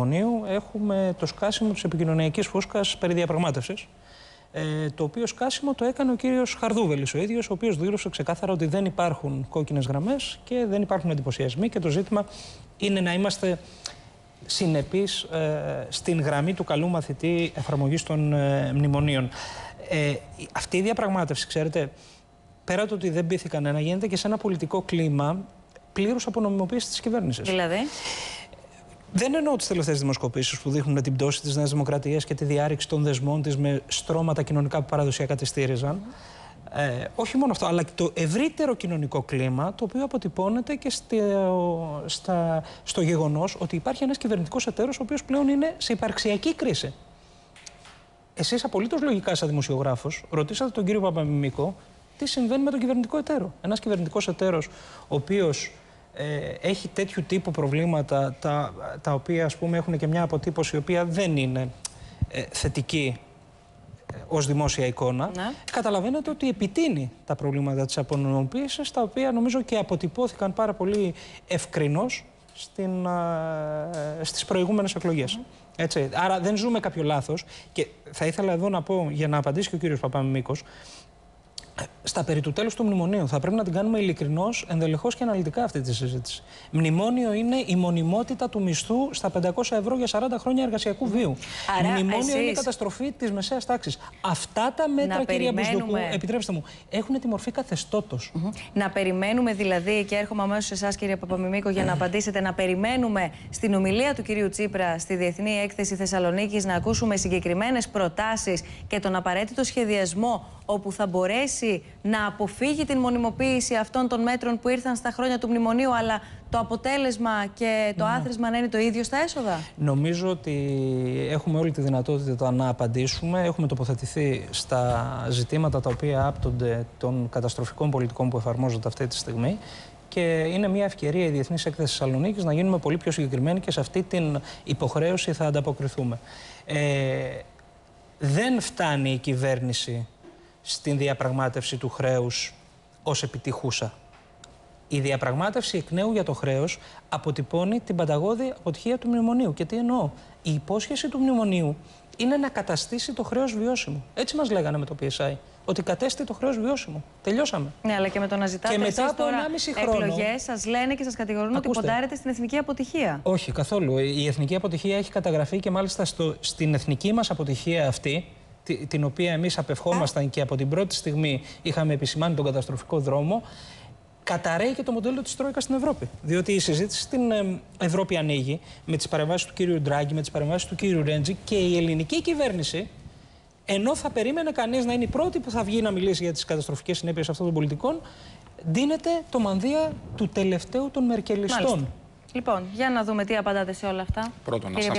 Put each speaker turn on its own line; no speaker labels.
Μονίου έχουμε το σκάσιμο της επικοινωνιακής φούσκας περί διαπραγμάτευσης. Ε, το οποίο σκάσιμο το έκανε ο κύριος Χαρδούβελης ο ίδιος, ο οποίος δήλωσε ξεκάθαρα ότι δεν υπάρχουν κόκκινες γραμμές και δεν υπάρχουν εντυπωσιασμοί και το ζήτημα είναι να είμαστε συνεπείς ε, στην γραμμή του καλού μαθητή εφαρμογής των ε, μνημονίων. Ε, αυτή η διαπραγμάτευση, ξέρετε, πέρα το ότι δεν πείθει κανένα, γίνεται και σε ένα πολιτικό κλίμα πλήρους απονομιμοποίησης της κυβέρνησης.
Δηλαδή;
Δεν εννοώ τις τελευταίε δημοσκοπήσεις που δείχνουν την πτώση της Νέας Δημοκρατίας και τη διάρρηξη των δεσμών της με στρώματα κοινωνικά που παραδοσιακά τη στήριζαν. Ε, όχι μόνο αυτό, αλλά και το ευρύτερο κοινωνικό κλίμα, το οποίο αποτυπώνεται και στο, στα, στο γεγονός ότι υπάρχει ένας κυβερνητικός εταίρος, ο οποίος πλέον είναι σε υπαρξιακή κρίση. Εσείς, απολύτως λογικά, σαν δημοσιογράφος, ρωτήσατε τον κύριο Παπαμιμίκο τι συμβαίνει με τον κυβερνητικό εταίρο. Ένας κυβερνητικός εταίρος, ο οποίος ε, έχει τέτοιου τύπου προβλήματα τα, τα οποία ας πούμε έχουν και μια αποτύπωση η οποία δεν είναι ε, θετική ε, ως δημόσια εικόνα, ναι. καταλαβαίνετε ότι επιτείνει τα προβλήματα της απονομοποίησης, τα οποία νομίζω και αποτυπώθηκαν πάρα πολύ ευκρινώς στην, ε, στις προηγούμενες εκλογές. Έτσι. Άρα δεν ζούμε κάποιο λάθος και θα ήθελα εδώ να πω, για να απαντήσει και ο κύριος Παπαμιμίκος, στα περί του τέλους του μνημονίου. Θα πρέπει να την κάνουμε ειλικρινώς, ενδελεχώς και αναλυτικά αυτή τη συζήτηση. Μνημόνιο είναι η μονιμότητα του μισθού στα 500 ευρώ για 40 χρόνια εργασιακού βίου. Άρα, Μνημόνιο εσείς... είναι η καταστροφή της μεσαίας τάξης. Αυτά τα μέτρα, κυρία περιμένουμε... επιτρέψτε μου, έχουν τη μορφή καθεστώτος.
Να περιμένουμε δηλαδή, και έρχομαι αμέσως σε εσάς, κύριε Παπαμιμίκο, για να απαντήσετε, να περιμένουμε στην ομιλία του κυρίου Τσίπρα στη Διεθνή Έκθεση Θεσσαλονίκης να ακούσουμε συγκεκριμένες προτάσεις και τον απαραίτητο σχεδιασμό όπου θα μπορέσει να αποφύγει την μονιμοποίηση αυτών των μέτρων που ήρθαν στα χρόνια του μνημονίου, αλλά το αποτέλεσμα και το ναι. άθροισμα να είναι το ίδιο στα έσοδα;
Νομίζω ότι έχουμε όλη τη δυνατότητα να απαντήσουμε. Έχουμε τοποθετηθεί στα ζητήματα τα οποία άπτονται των καταστροφικών πολιτικών που εφαρμόζονται αυτή τη στιγμή. Και είναι μια ευκαιρία η Διεθνής Έκθεση Θεσσαλονίκης να γίνουμε πολύ πιο συγκεκριμένοι και σε αυτή την υποχρέωση θα ανταποκριθούμε. Ε, δεν φτάνει η κυβέρνηση στην διαπραγμάτευση του χρέους ως επιτυχούσα. Η διαπραγμάτευση εκ νέου για το χρέος αποτυπώνει την πανταγώδη αποτυχία του μνημονίου. Και τι εννοώ; Η υπόσχεση του μνημονίου είναι να καταστήσει το χρέος βιώσιμο. Έτσι μας λέγανε με το PSI. Ότι κατέστη το χρέος βιώσιμο. Τελειώσαμε.
Ναι, αλλά και με το να ζητάτε
και μετά από 1,5 χρόνο.
Εκλογές σας λένε και σας κατηγορούν ότι ποντάρετε στην εθνική αποτυχία.
Όχι, καθόλου. Η εθνική αποτυχία έχει καταγραφεί και μάλιστα στο, στην εθνική μας αποτυχία αυτή την οποία εμείς απευχόμασταν και από την πρώτη στιγμή είχαμε επισημάνει τον καταστροφικό δρόμο, καταραίει και το μοντέλο της Τρόικας στην Ευρώπη. Διότι η συζήτηση στην Ευρώπη ανοίγει με τις παρεμβάσεις του κύριου Ντράγκη, με τις παρεμβάσεις του κύριου Ρέντζη και η ελληνική κυβέρνηση, ενώ θα περίμενε κανείς να είναι η πρώτη που θα βγει να μιλήσει για τις καταστροφικές συνέπειες αυτών των πολιτικών, δίνεται το μανδύα του τελευταίου των Μερκελιστών.
Λοιπόν, για να δούμε τι απαντάτε σε όλα αυτά.
Πρώτον, να σας